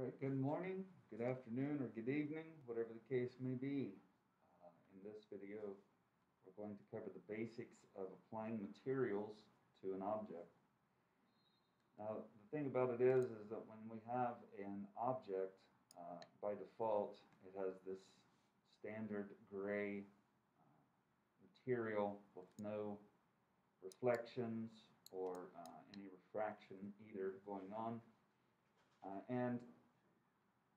Right, good morning, good afternoon, or good evening, whatever the case may be. Uh, in this video, we're going to cover the basics of applying materials to an object. Now, the thing about it is, is that when we have an object, uh, by default, it has this standard gray uh, material with no reflections or uh, any refraction either going on. Uh, and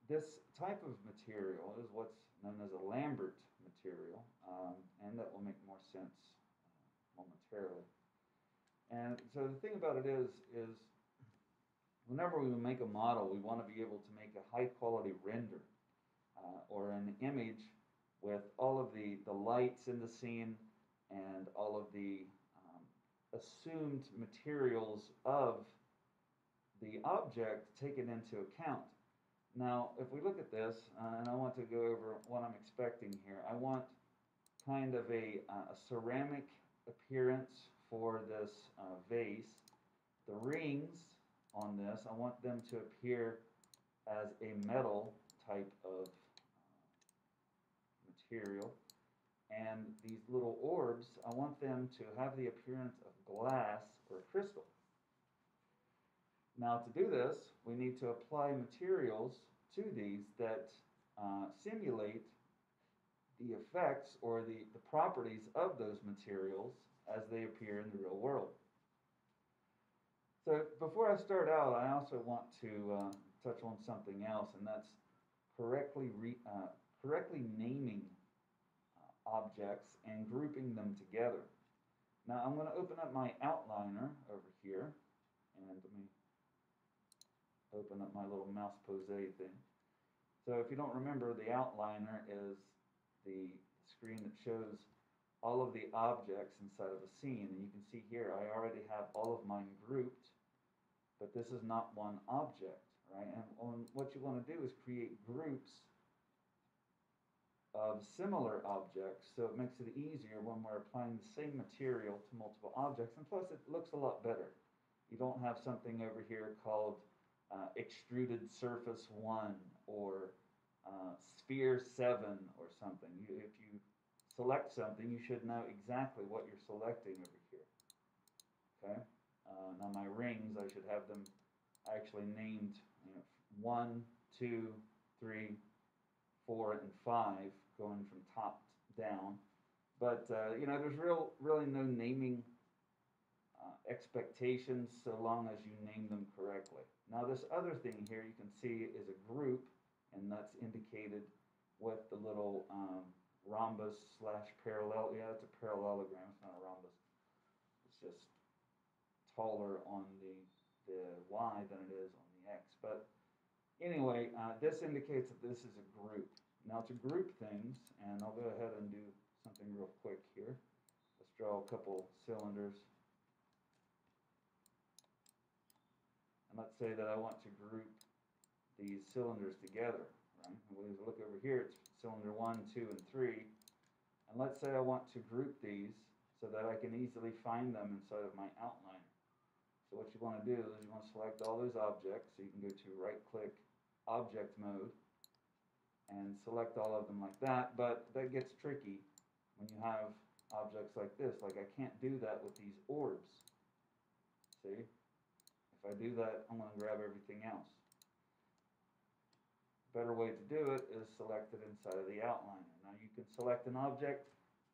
this type of material is what's known as a Lambert material, um, and that will make more sense uh, momentarily. And so the thing about it is, is whenever we make a model, we want to be able to make a high quality render uh, or an image with all of the, the lights in the scene and all of the um, assumed materials of the object taken into account. Now, if we look at this, uh, and I want to go over what I'm expecting here, I want kind of a, uh, a ceramic appearance for this uh, vase. The rings on this, I want them to appear as a metal type of uh, material. And these little orbs, I want them to have the appearance of glass or crystal. Now to do this, we need to apply materials to these that uh, simulate the effects or the, the properties of those materials as they appear in the real world. So before I start out, I also want to uh, touch on something else, and that's correctly, re, uh, correctly naming uh, objects and grouping them together. Now I'm going to open up my outliner over here, and let me open up my little mouse pose thing. So if you don't remember, the outliner is the screen that shows all of the objects inside of a scene. And you can see here, I already have all of mine grouped, but this is not one object, right? And what you want to do is create groups of similar objects, so it makes it easier when we're applying the same material to multiple objects, and plus it looks a lot better. You don't have something over here called uh, extruded surface 1 or uh, sphere 7 or something. You, if you select something, you should know exactly what you're selecting over here. Okay? Uh, now my rings, I should have them actually named you know, 1, 2, 3, 4, and 5 going from top down. But, uh, you know, there's real, really no naming uh, expectations so long as you name them correctly. Now this other thing here you can see is a group and that's indicated with the little um, rhombus slash parallel. Yeah, it's a parallelogram. It's not a rhombus. It's just taller on the, the Y than it is on the X. But anyway, uh, this indicates that this is a group. Now to group things, and I'll go ahead and do something real quick here. Let's draw a couple cylinders And let's say that I want to group these cylinders together, right? And we look over here, it's cylinder one, two, and three. And let's say I want to group these so that I can easily find them inside of my outliner. So what you want to do is you want to select all those objects. So you can go to right click object mode and select all of them like that. But that gets tricky when you have objects like this. Like I can't do that with these orbs. See? If I do that, I'm going to grab everything else. Better way to do it is select it inside of the outliner. Now you can select an object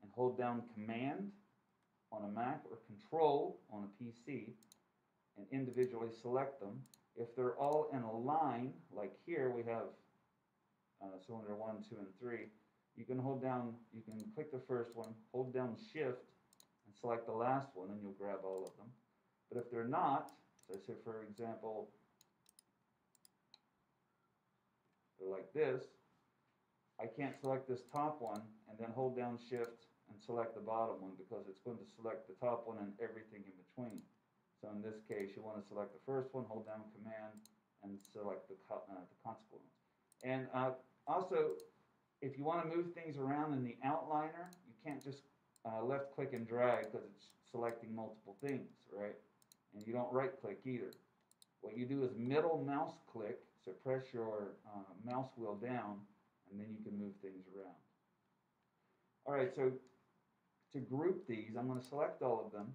and hold down Command on a Mac or Control on a PC and individually select them. If they're all in a line, like here we have uh, cylinder 1, 2, and 3, you can hold down, you can click the first one, hold down Shift, and select the last one, and you'll grab all of them. But if they're not, so say for example, like this, I can't select this top one and then hold down shift and select the bottom one because it's going to select the top one and everything in between. So in this case, you want to select the first one, hold down command, and select the, uh, the consequent ones. And uh, also, if you want to move things around in the outliner, you can't just uh, left click and drag because it's selecting multiple things, right? And you don't right click either. What you do is middle mouse click, so press your uh, mouse wheel down, and then you can move things around. All right, so to group these, I'm going to select all of them,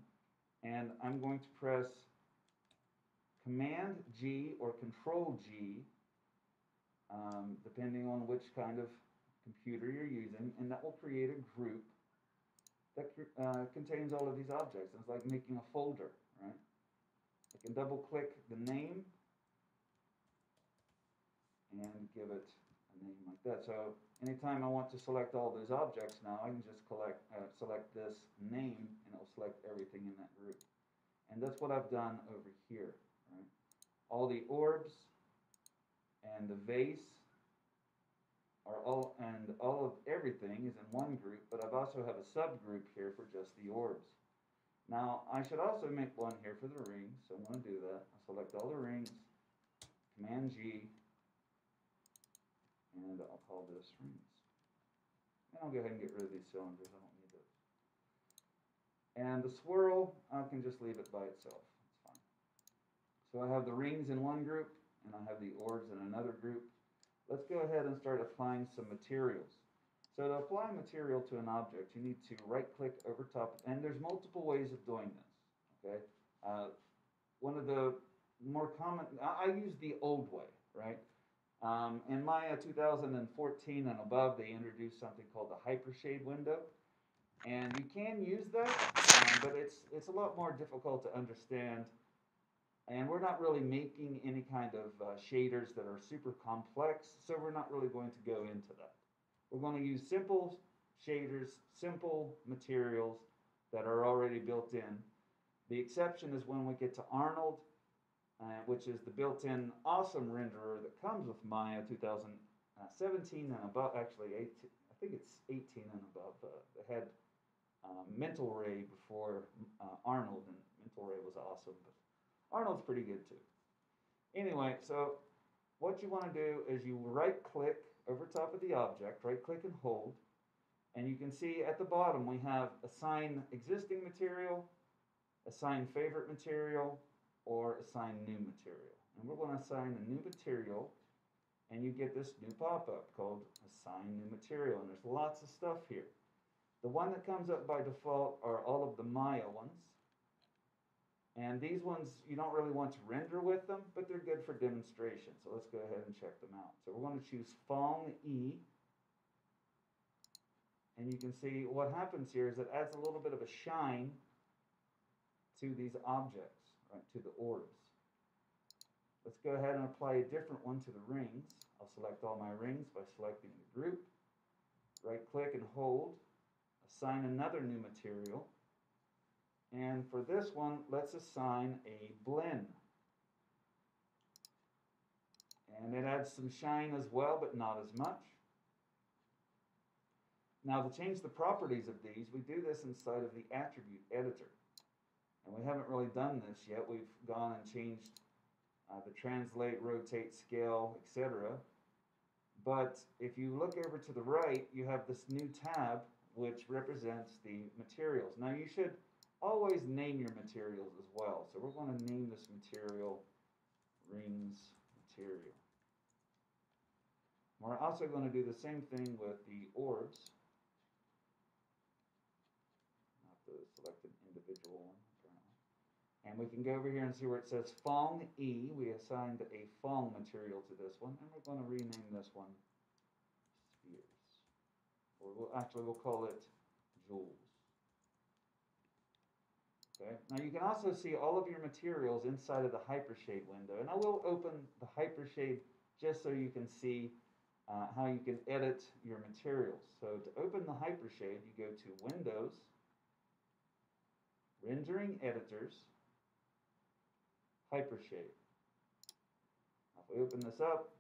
and I'm going to press Command G or Control G, um, depending on which kind of computer you're using, and that will create a group that uh, contains all of these objects. It's like making a folder? I can double click the name and give it a name like that. So anytime I want to select all those objects now, I can just collect, uh, select this name and it will select everything in that group. And that's what I've done over here, right? All the orbs and the vase are all, and all of everything is in one group, but I've also have a subgroup here for just the orbs. Now, I should also make one here for the rings, so I'm going to do that. I'll select all the rings, Command G, and I'll call this rings. And I'll go ahead and get rid of these cylinders, I don't need those. And the swirl, I can just leave it by itself, it's fine. So I have the rings in one group, and I have the orbs in another group. Let's go ahead and start applying some materials. So to apply material to an object, you need to right-click over top, and there's multiple ways of doing this, okay? Uh, one of the more common, I, I, use the old way, right? Um, in Maya 2014 and above, they introduced something called the Hypershade window, and you can use that, um, but it's, it's a lot more difficult to understand and we're not really making any kind of uh, shaders that are super complex, so we're not really going to go into that. We're going to use simple shaders, simple materials that are already built in. The exception is when we get to Arnold, uh, which is the built-in awesome renderer that comes with Maya 2017 and above, actually 18, I think it's 18 and above. Uh, they had um, Mental Ray before uh, Arnold, and Mental Ray was awesome, but Arnold's pretty good too. Anyway, so what you want to do is you right click over top of the object, right click and hold, and you can see at the bottom we have assign existing material, assign favorite material, or assign new material. And we're going to assign a new material, and you get this new pop-up called assign new material, and there's lots of stuff here. The one that comes up by default are all of the Maya ones. And these ones, you don't really want to render with them, but they're good for demonstration. So let's go ahead and check them out. So we're going to choose Phong E. And you can see what happens here is it adds a little bit of a shine to these objects, right, to the orbs. Let's go ahead and apply a different one to the rings. I'll select all my rings by selecting the group. Right click and hold. Assign another new material. And for this one, let's assign a Blinn. And it adds some shine as well, but not as much. Now to change the properties of these, we do this inside of the attribute editor. And we haven't really done this yet. We've gone and changed uh, the translate, rotate, scale, etc. But if you look over to the right, you have this new tab which represents the materials. Now you should always name your materials as well. So we're going to name this material rings material. We're also going to do the same thing with the orbs. I have to select an individual one. And we can go over here and see where it says Phong E. We assigned a Fong material to this one, and we're going to rename this one Spheres. Or we'll, actually, we'll call it Jewels. Okay. Now you can also see all of your materials inside of the Hypershade window. And I will open the Hypershade just so you can see uh, how you can edit your materials. So to open the Hypershade, you go to Windows, Rendering Editors, Hypershade. Now if we open this up,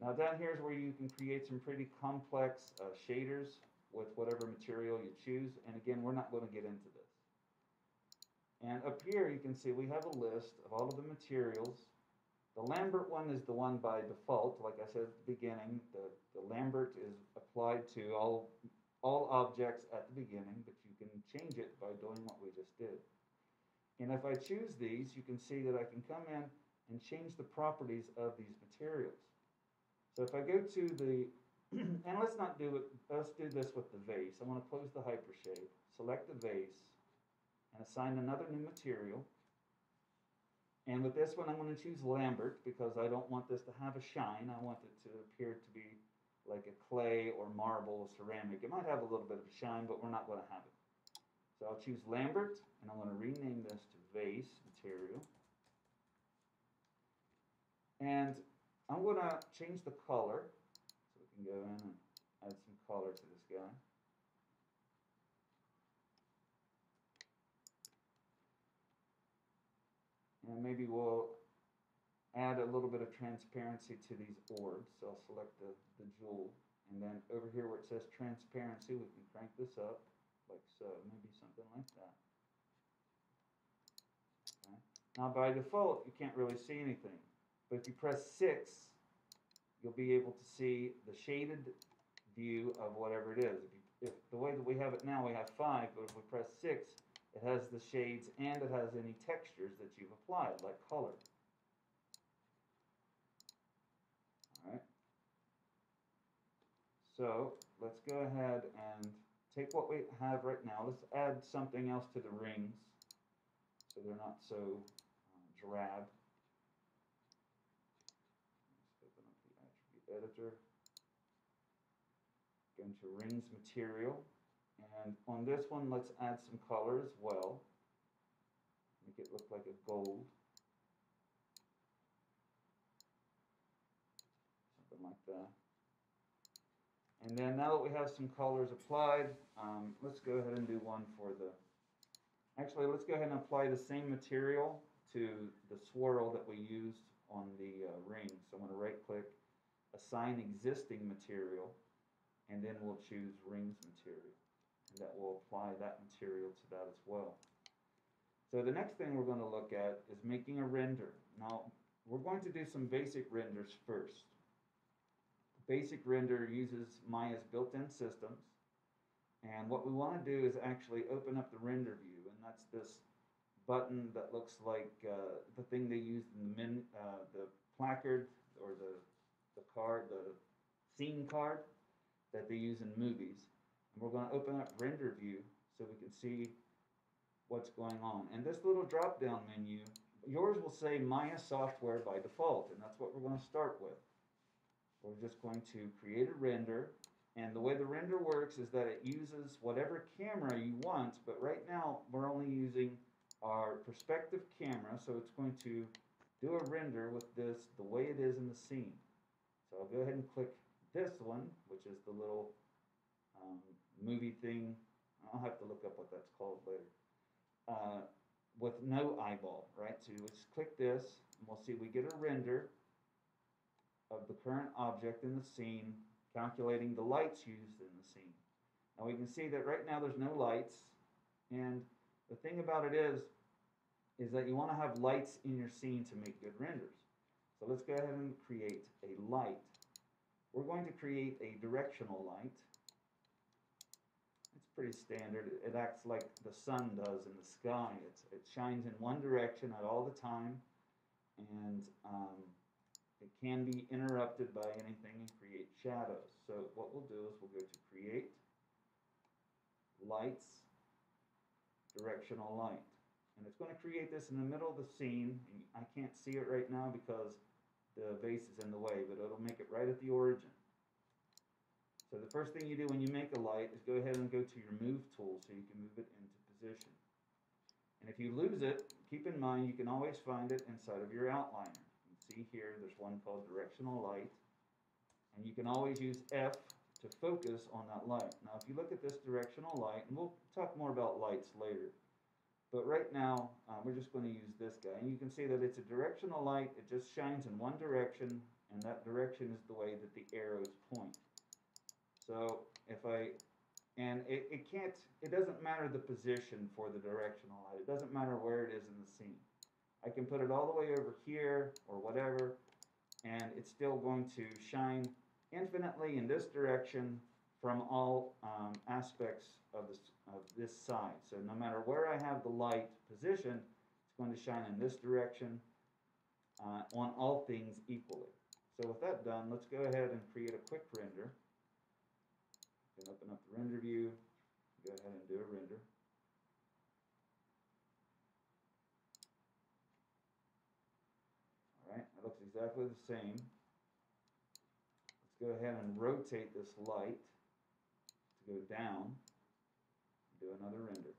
now down here is where you can create some pretty complex uh, shaders with whatever material you choose. And again, we're not going to get into this. And up here, you can see we have a list of all of the materials. The Lambert one is the one by default. Like I said at the beginning, the, the Lambert is applied to all, all objects at the beginning, but you can change it by doing what we just did. And if I choose these, you can see that I can come in and change the properties of these materials. So if I go to the, and let's not do it, let's do this with the vase. I want to close the hypershade, select the vase, and assign another new material. And with this one, I'm going to choose Lambert because I don't want this to have a shine. I want it to appear to be like a clay or marble or ceramic. It might have a little bit of a shine, but we're not going to have it. So I'll choose Lambert, and I'm going to rename this to vase material. And I'm going to change the color, can go in and add some color to this guy. And maybe we'll add a little bit of transparency to these orbs. So I'll select the, the jewel. And then over here where it says transparency, we can crank this up like so, maybe something like that. Okay. Now by default, you can't really see anything. But if you press 6, you'll be able to see the shaded view of whatever it is. If, if the way that we have it now, we have 5, but if we press 6, it has the shades and it has any textures that you've applied, like color. Alright. So let's go ahead and take what we have right now. Let's add something else to the rings so they're not so uh, drab. Let's open up the attribute editor. Go into rings material. And on this one, let's add some color as well. Make it look like a gold. Something like that. And then now that we have some colors applied, um, let's go ahead and do one for the, actually let's go ahead and apply the same material to the swirl that we used on the uh, ring. So I'm going to right click, assign existing material, and then we'll choose rings material and that will apply that material to that as well. So the next thing we're going to look at is making a render. Now, we're going to do some basic renders first. Basic render uses Maya's built-in systems. And what we want to do is actually open up the render view, and that's this button that looks like uh, the thing they used in the, min, uh, the placard or the, the card, the scene card that they use in movies. And we're going to open up render view so we can see what's going on. And this little drop down menu, yours will say Maya software by default, and that's what we're going to start with. We're just going to create a render, and the way the render works is that it uses whatever camera you want, but right now we're only using our perspective camera, so it's going to do a render with this the way it is in the scene. So I'll go ahead and click this one, which is the little um, movie thing. I'll have to look up what that's called later. Uh, with no eyeball, right? So you just click this, and we'll see we get a render of the current object in the scene, calculating the lights used in the scene. Now we can see that right now there's no lights, and the thing about it is, is that you want to have lights in your scene to make good renders. So let's go ahead and create a light. We're going to create a directional light It's pretty standard. It acts like the sun does in the sky. It's, it shines in one direction at all the time, and um, it can be interrupted by anything and create shadows. So what we'll do is we'll go to Create, Lights, Directional Light. And it's going to create this in the middle of the scene. I can't see it right now because the vase is in the way, but it'll make it right at the origin. So the first thing you do when you make a light is go ahead and go to your move tool so you can move it into position. And if you lose it, keep in mind you can always find it inside of your outliner. You see here there's one called directional light. And you can always use F to focus on that light. Now if you look at this directional light, and we'll talk more about lights later, but right now uh, we're just going to use this guy. And you can see that it's a directional light, it just shines in one direction, and that direction is the way that the arrows point. So if I, and it, it can't, it doesn't matter the position for the directional light. It doesn't matter where it is in the scene. I can put it all the way over here or whatever, and it's still going to shine infinitely in this direction from all um, aspects of this, of this side. So no matter where I have the light positioned, it's going to shine in this direction uh, on all things equally. So with that done, let's go ahead and create a quick render. You can open up the render view, go ahead and do a render. Alright, it looks exactly the same. Let's go ahead and rotate this light to go down. Do another render.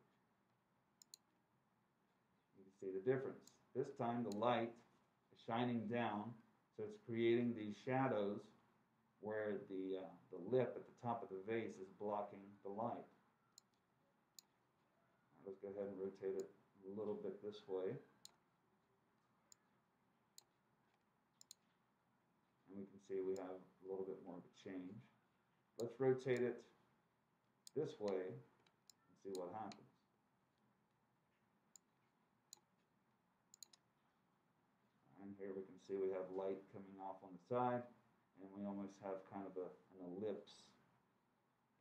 You can see the difference. This time the light is shining down, so it's creating these shadows where the, uh, the lip at the top of the vase is blocking the light. Let's go ahead and rotate it a little bit this way. And we can see we have a little bit more of a change. Let's rotate it this way see what happens. And here we can see we have light coming off on the side, and we almost have kind of a, an ellipse,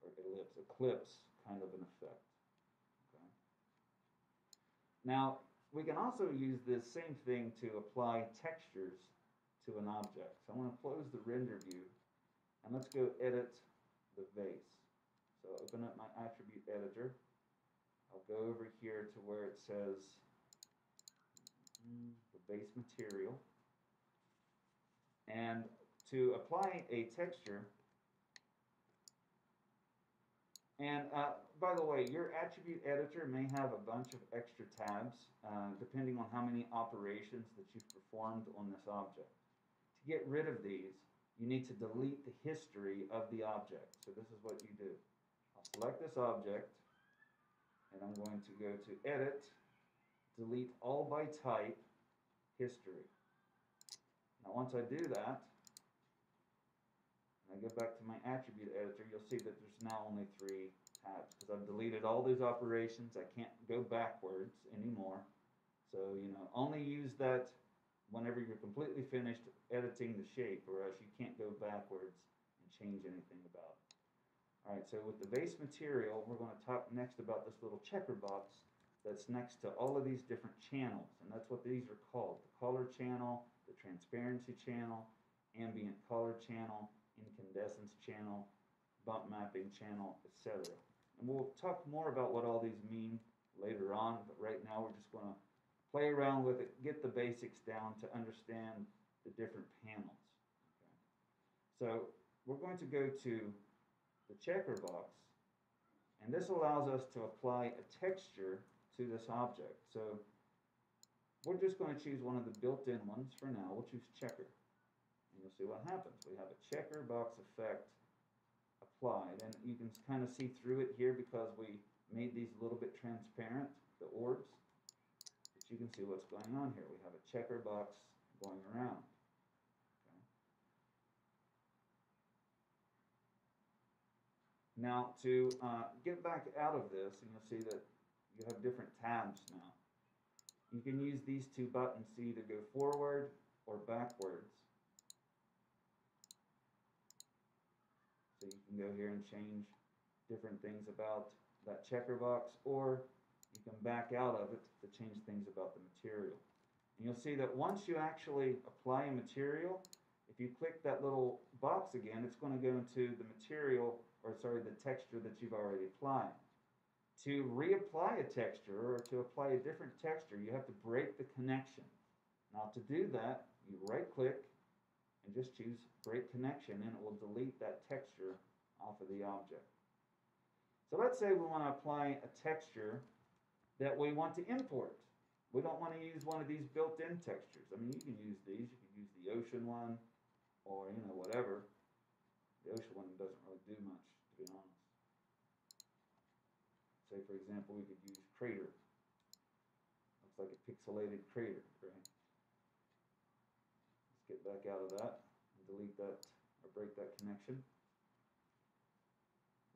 or ellipse, eclipse kind of an effect. Okay. Now, we can also use this same thing to apply textures to an object. So I'm going to close the render view, and let's go edit the vase. So open up my attribute editor. I'll go over here to where it says the base material. And to apply a texture, and uh, by the way, your attribute editor may have a bunch of extra tabs uh, depending on how many operations that you've performed on this object. To get rid of these, you need to delete the history of the object. So this is what you do. I'll select this object, and I'm going to go to Edit, Delete All by Type, History. Now once I do that, and I go back to my attribute editor, you'll see that there's now only three tabs because I've deleted all those operations. I can't go backwards anymore. So, you know, only use that whenever you're completely finished editing the shape or else you can't go backwards and change anything about it. All right, so with the vase material, we're going to talk next about this little checker box that's next to all of these different channels, and that's what these are called. The color channel, the transparency channel, ambient color channel, incandescence channel, bump mapping channel, etc. And we'll talk more about what all these mean later on, but right now we're just going to play around with it, get the basics down to understand the different panels. Okay. So we're going to go to the checker box, and this allows us to apply a texture to this object. So we're just going to choose one of the built-in ones for now. We'll choose checker. And you'll see what happens. We have a checker box effect applied. And you can kind of see through it here because we made these a little bit transparent, the orbs. But you can see what's going on here. We have a checker box going around. Now to uh, get back out of this, and you'll see that you have different tabs now. You can use these two buttons to either go forward or backwards. So you can go here and change different things about that checker box, or you can back out of it to change things about the material. And you'll see that once you actually apply a material, if you click that little box again, it's going to go into the material or sorry, the texture that you've already applied. To reapply a texture or to apply a different texture, you have to break the connection. Now to do that, you right click and just choose break connection and it will delete that texture off of the object. So let's say we want to apply a texture that we want to import. We don't want to use one of these built-in textures. I mean, you can use these. You can use the ocean one or, you know, whatever. The ocean one doesn't really do much, to be honest. Say, for example, we could use crater. Looks like a pixelated crater, right? Let's get back out of that and delete that or break that connection.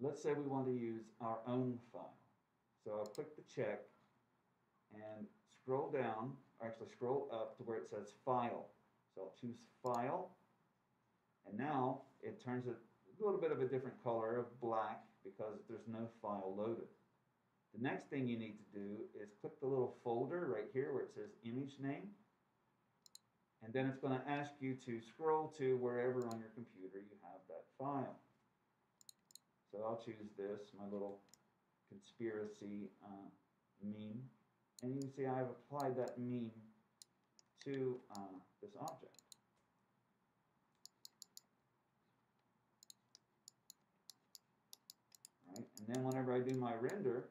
Let's say we want to use our own file. So I'll click the check and scroll down, or actually scroll up to where it says File. So I'll choose File, and now it turns a little bit of a different color of black because there's no file loaded. The next thing you need to do is click the little folder right here where it says image name And then it's going to ask you to scroll to wherever on your computer you have that file. So I'll choose this, my little conspiracy uh, meme. And you can see I've applied that meme to uh, this object. Right? And then whenever I do my render,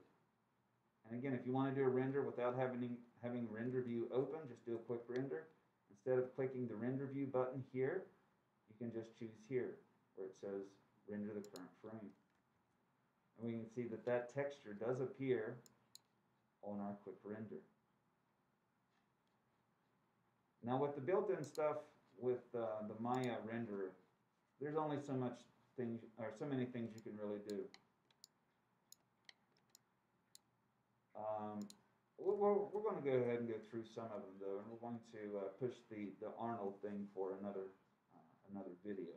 and again, if you want to do a render without having, having render view open, just do a quick render. Instead of clicking the render view button here, you can just choose here where it says render the current frame. And we can see that that texture does appear on our quick render. Now with the built-in stuff with uh, the Maya renderer, there's only so much things, or so many things you can really do. Um, we're, we're going to go ahead and go through some of them though, and we're going to uh, push the, the Arnold thing for another, uh, another video.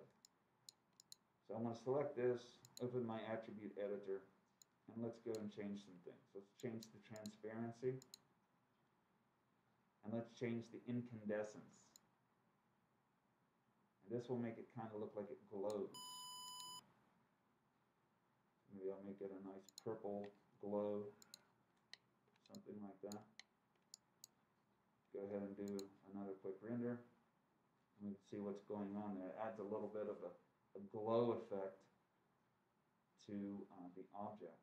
So I'm going to select this, open my attribute editor, and let's go and change some things. Let's change the transparency, and let's change the incandescence. And this will make it kind of look like it glows. Maybe I'll make it a nice purple glow something like that. Go ahead and do another quick render. And we can see what's going on there. It adds a little bit of a, a glow effect to uh, the object.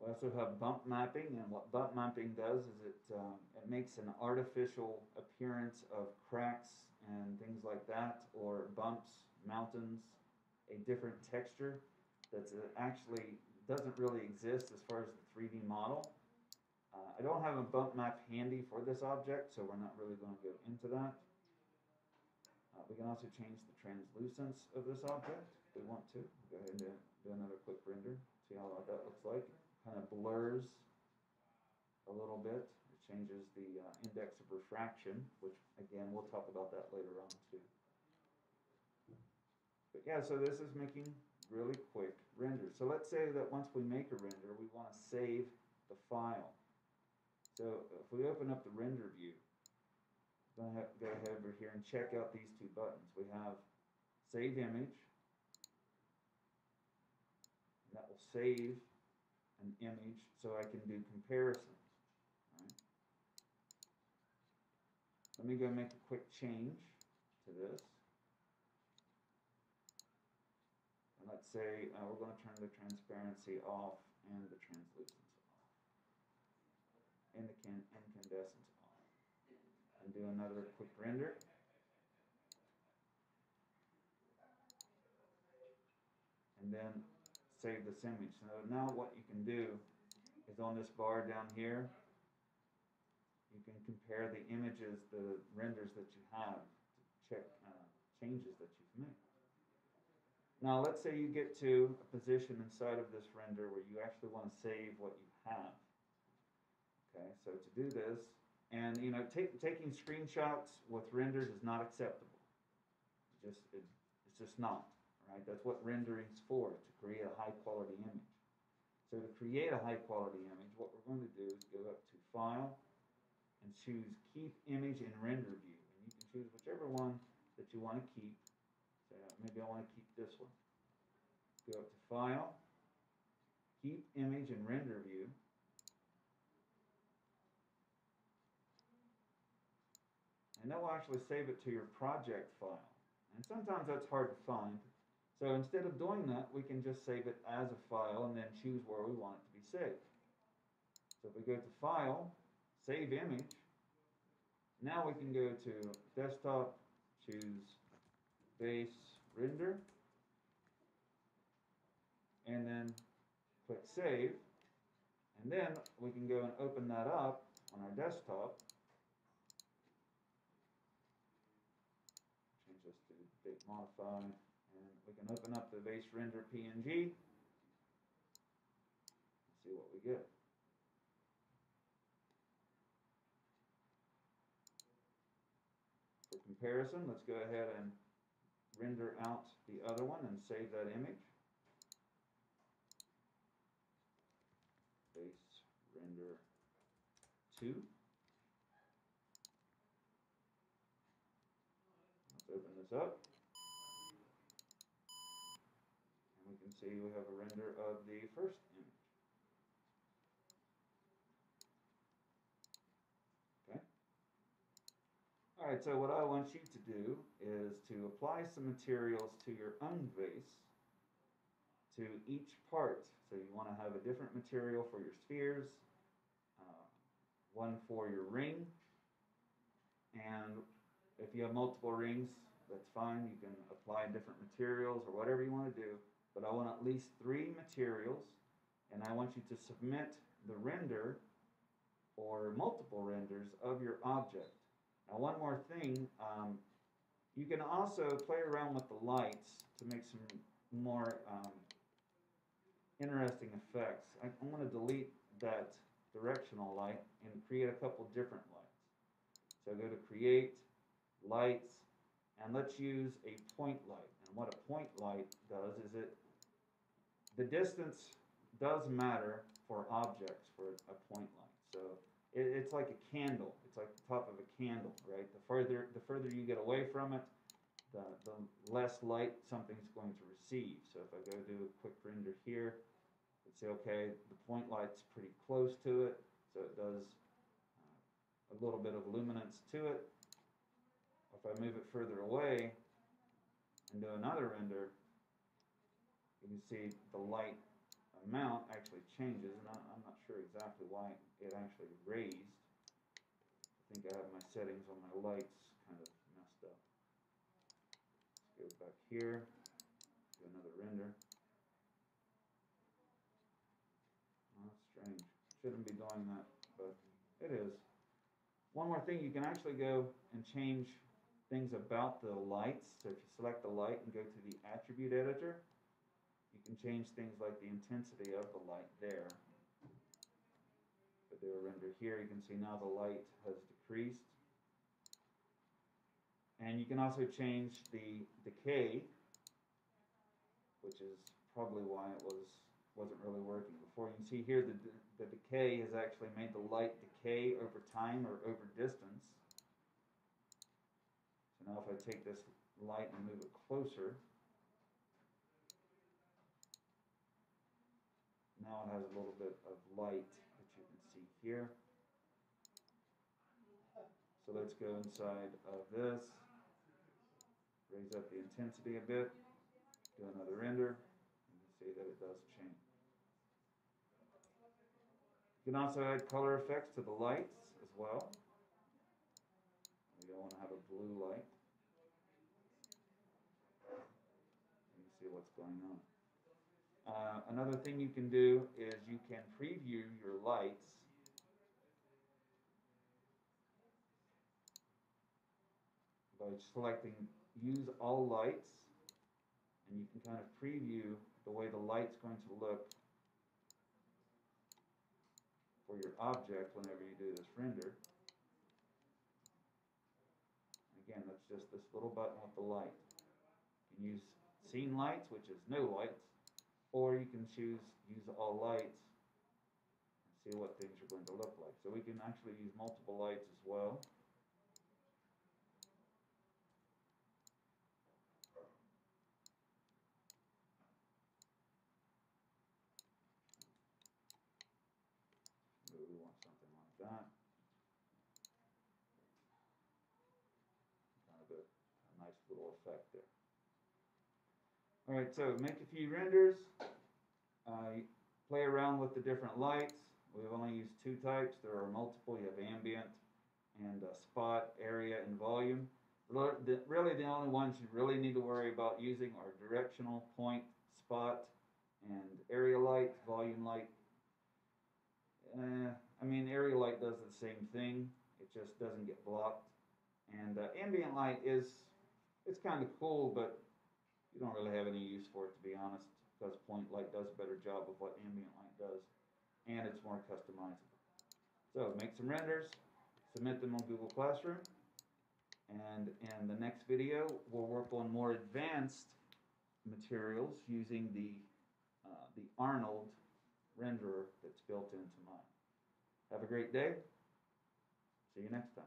We also have bump mapping, and what bump mapping does is it um, it makes an artificial appearance of cracks and things like that, or bumps, mountains, a different texture that actually doesn't really exist as far as the 3D model. Uh, I don't have a bump map handy for this object, so we're not really going to go into that. Uh, we can also change the translucence of this object if we want to. Go ahead and do another quick render, see how that looks like. Kind of blurs a little bit changes the uh, index of refraction, which again, we'll talk about that later on too. But yeah, so this is making really quick renders. So let's say that once we make a render, we want to save the file. So if we open up the render view, I'm going to go ahead over here and check out these two buttons. We have save image. that will save an image so I can do comparison. Let me go make a quick change to this. And let's say uh, we're going to turn the transparency off and the translucence off. And the can incandescence off. And do another quick render. And then save this image. So now what you can do is on this bar down here, you can compare the images, the renders that you have to check uh, changes that you've made. Now let's say you get to a position inside of this render where you actually want to save what you have. Okay, so to do this, and you know, taking screenshots with renders is not acceptable. Just it, it's just not. Right? That's what rendering is for, to create a high quality image. So to create a high quality image, what we're going to do is go up to File, and choose Keep Image and Render View. And you can choose whichever one that you want to keep. So maybe I want to keep this one. Go up to File, Keep Image and Render View. And that will actually save it to your project file. And sometimes that's hard to find. So instead of doing that, we can just save it as a file and then choose where we want it to be saved. So if we go to File, save image. Now we can go to desktop, choose base render, and then click save. And then we can go and open that up on our desktop. Change this to date modify, and we can open up the base render PNG. See what we get. comparison, let's go ahead and render out the other one and save that image. Base render 2. Let's open this up. And we can see we have a render of the first Alright, so what I want you to do is to apply some materials to your own vase to each part. So you want to have a different material for your spheres, uh, one for your ring, and if you have multiple rings, that's fine. You can apply different materials or whatever you want to do. But I want at least three materials, and I want you to submit the render or multiple renders of your object. Now, one more thing, um, you can also play around with the lights to make some more um, interesting effects. I, I'm going to delete that directional light and create a couple different lights. So go to create, lights, and let's use a point light. And what a point light does is it, the distance does matter for objects for a point light. So it, it's like a candle. It's like the top of a candle, right? The further, the further you get away from it, the, the less light something's going to receive. So if I go do a quick render here, let's say, okay, the point light's pretty close to it, so it does uh, a little bit of luminance to it. If I move it further away and do another render, you can see the light amount actually changes, and I, I'm not sure exactly why it actually raised. I think I have my settings on my lights kind of messed up. Let's go back here, do another render. Oh, that's strange. Shouldn't be doing that, but it is. One more thing, you can actually go and change things about the lights. So if you select the light and go to the attribute editor, you can change things like the intensity of the light there. But do a render here, you can see now the light has decreased. And you can also change the decay, which is probably why it was wasn't really working before. You can see here the, the decay has actually made the light decay over time or over distance. So now if I take this light and move it closer, now it has a little bit of light that you can see here. So let's go inside of this, raise up the intensity a bit, do another render, and you see that it does change. You can also add color effects to the lights as well. We don't want to have a blue light. You see what's going on. Uh, another thing you can do is you can preview your lights by selecting use all lights and you can kind of preview the way the light's going to look for your object whenever you do this render. Again, that's just this little button with the light. You can use scene lights, which is no lights, or you can choose use all lights and see what things are going to look like. So we can actually use multiple lights as well. Maybe we want something like that. Kind of a, a All right, so make a few renders. Uh, play around with the different lights. We've only used two types. There are multiple. You have ambient and uh, spot, area, and volume. Really, the only ones you really need to worry about using are directional, point, spot, and area light, volume light. Uh, I mean, area light does the same thing. It just doesn't get blocked. And uh, ambient light is, it's kind of cool, but you don't really have any use for it to be honest, because point light does a better job of what ambient light does, and it's more customizable. So make some renders, submit them on Google Classroom, and in the next video we'll work on more advanced materials using the uh, the Arnold renderer that's built into Maya. Have a great day. See you next time.